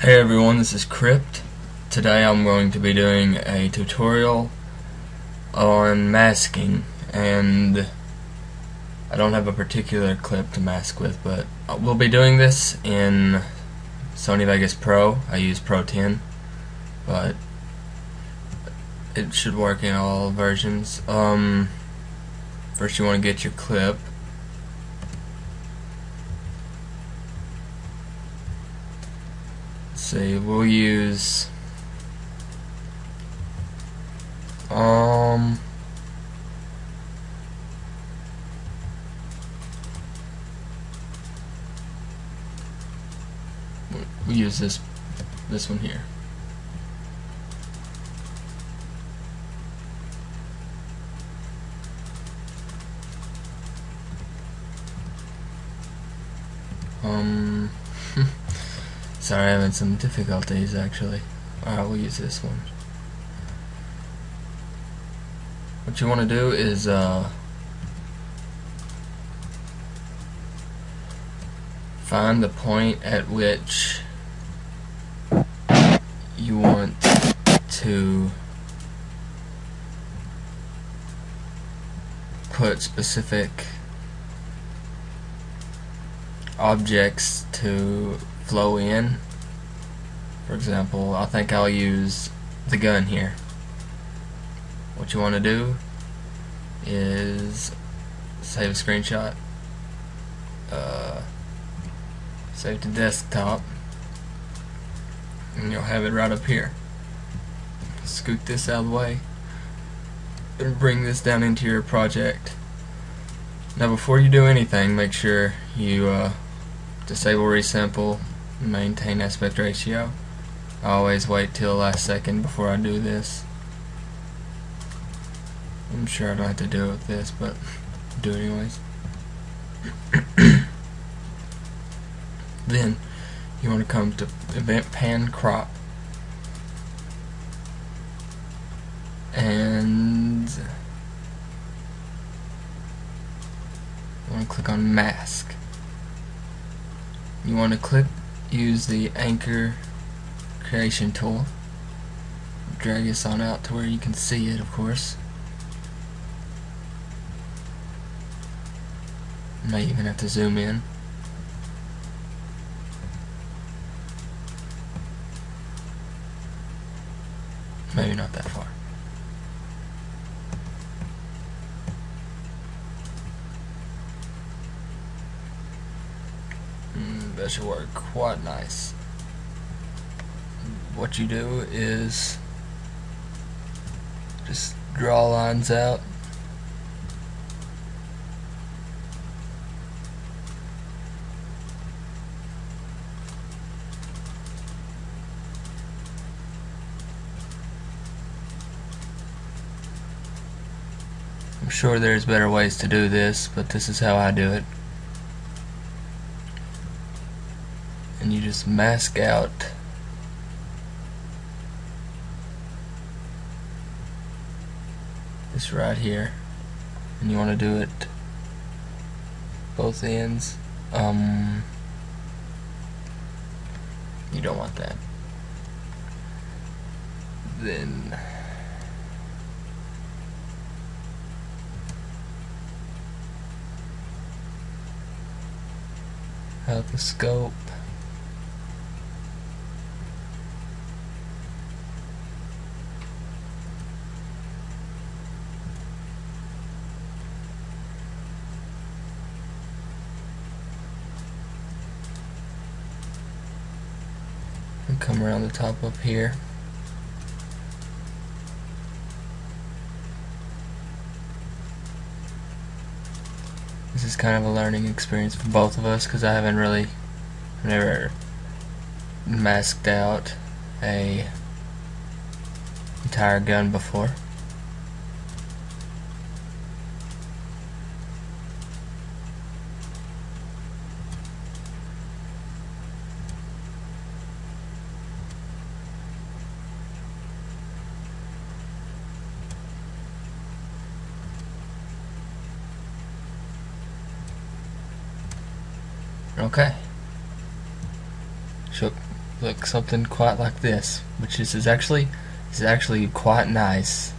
Hey everyone, this is Crypt. Today I'm going to be doing a tutorial on masking and I don't have a particular clip to mask with but we'll be doing this in Sony Vegas Pro. I use Pro 10 but it should work in all versions. Um, first you want to get your clip see, we'll use um we use this this one here. Um Sorry, I'm having some difficulties actually. Alright, we'll use this one. What you want to do is uh, find the point at which you want to put specific objects to flow in. For example, I think I'll use the gun here. What you want to do is save a screenshot, uh, save to desktop, and you'll have it right up here. Scoot this out of the way and bring this down into your project. Now before you do anything, make sure you uh, disable resample maintain aspect ratio. I always wait till the last second before I do this. I'm sure I don't have to do it with this, but do it anyways. then you want to come to event pan crop and you want to click on mask. You want to click use the anchor creation tool. Drag this on out to where you can see it of course. May even have to zoom in. Maybe not that that should work quite nice. What you do is just draw lines out. I'm sure there's better ways to do this, but this is how I do it. And you just mask out. This right here. And you want to do it both ends? Um you don't want that. Then have the scope and come around the top up here. This is kind of a learning experience for both of us because I haven't really never masked out a entire gun before Okay. So look something quite like this, which is, is actually is actually quite nice.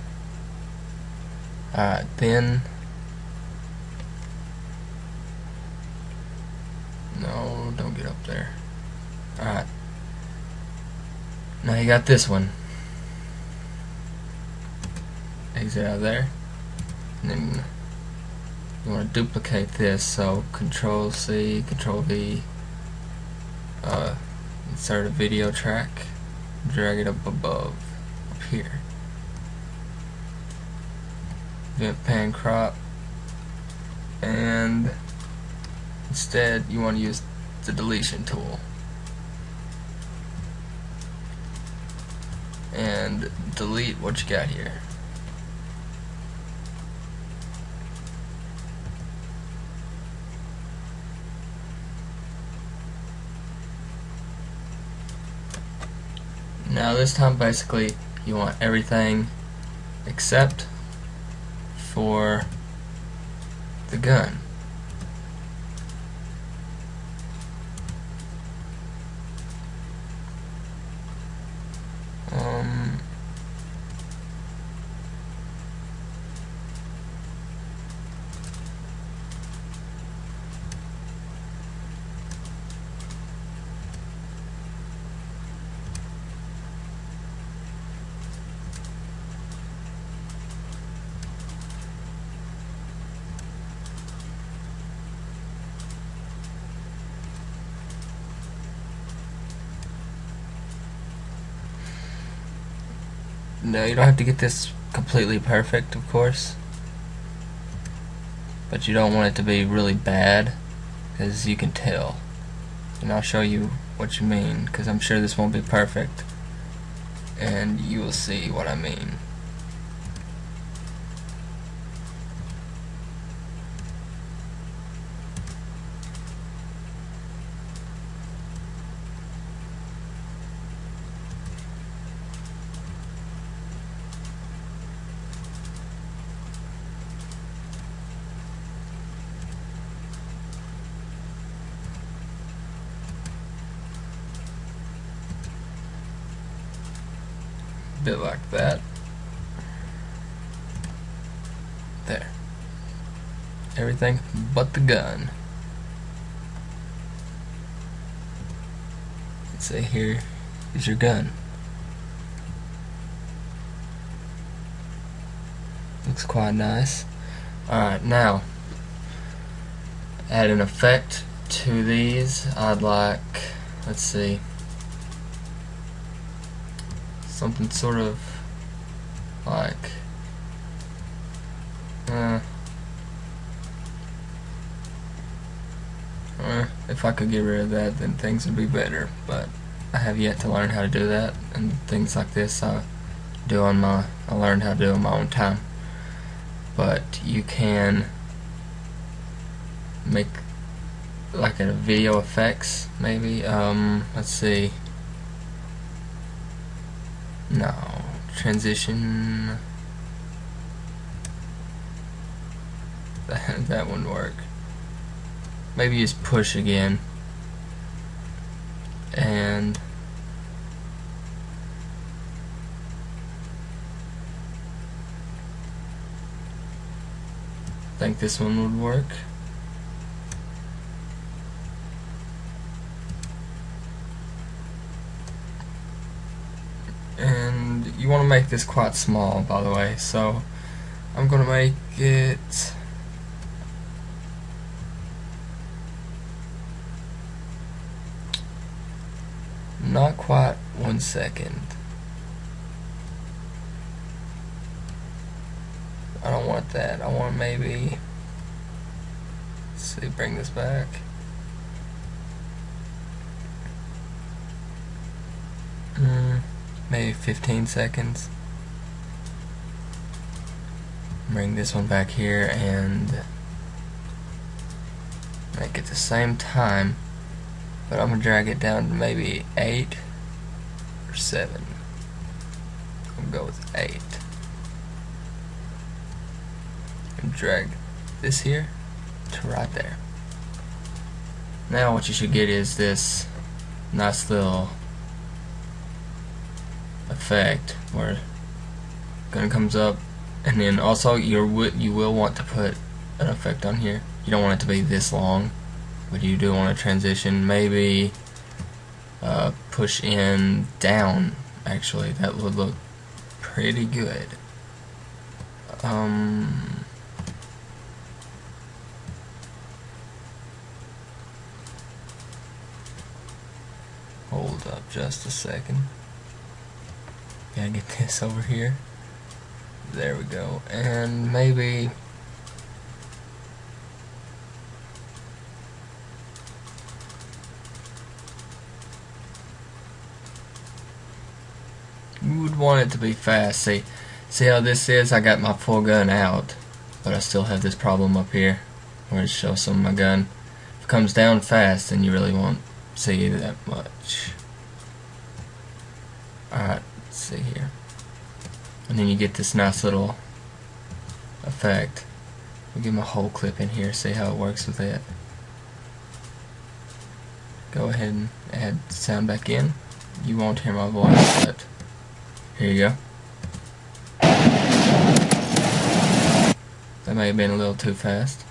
Alright, then No, don't get up there. Alright. Now you got this one. Exit out of there. And then you want to duplicate this, so Control C, Control V, uh, insert a video track, drag it up above, up here. Vent pan crop, and instead you want to use the deletion tool. And delete what you got here. Now this time basically you want everything except for the gun. Um, No, you don't have to get this completely perfect, of course. But you don't want it to be really bad, because you can tell. And I'll show you what you mean, because I'm sure this won't be perfect. And you will see what I mean. Bit like that. There. Everything but the gun. Let's say here is your gun. Looks quite nice. Alright, now add an effect to these. I'd like, let's see, something sort of like uh, uh, if I could get rid of that then things would be better but I have yet to learn how to do that and things like this I do on my I learned how to do on my own time. But you can make like a video effects maybe um, let's see no. Transition. That, that wouldn't work. Maybe just push again. And I think this one would work. You want to make this quite small by the way so I'm gonna make it not quite one second. I don't want that. I want maybe let's see bring this back. Mm maybe 15 seconds. Bring this one back here and make it the same time, but I'm gonna drag it down to maybe 8 or 7. I'm gonna go with 8. And drag this here to right there. Now what you should get is this nice little effect where gun comes up and then also you you will want to put an effect on here. You don't want it to be this long but you do want to transition maybe uh, push in down actually. That would look pretty good. Um hold up just a second gotta get this over here. There we go. And maybe you would want it to be fast. See see how this is? I got my full gun out but I still have this problem up here. Where it shows some of my gun. If it comes down fast then you really won't see that much let's see here and then you get this nice little effect. We'll give them a whole clip in here, see how it works with it. Go ahead and add sound back in. You won't hear my voice, but here you go. That may have been a little too fast.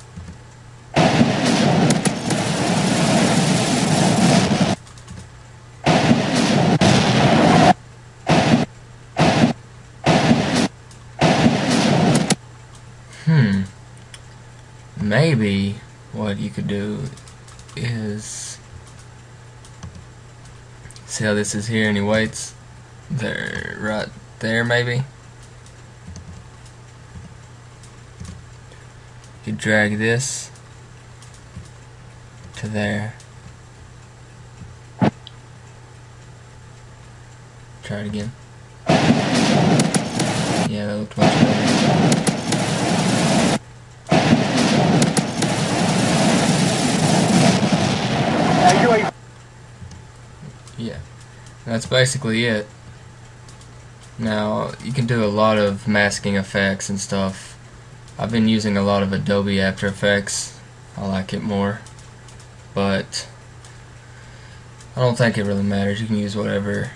Maybe what you could do is see how this is here and he waits there right there maybe? You drag this to there. Try it again. Yeah that looked much better Yeah, that's basically it. Now, you can do a lot of masking effects and stuff. I've been using a lot of Adobe After Effects. I like it more. But, I don't think it really matters. You can use whatever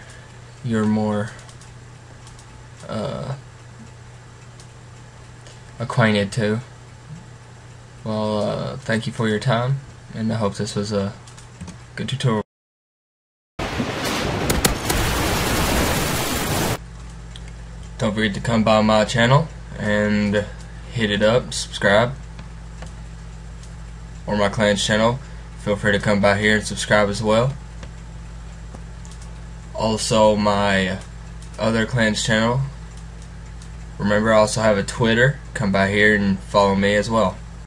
you're more uh, acquainted to. Well, uh, thank you for your time, and I hope this was a good tutorial. Don't forget to come by my channel and hit it up, subscribe, or my clan's channel. Feel free to come by here and subscribe as well. Also, my other clan's channel. Remember, I also have a Twitter. Come by here and follow me as well.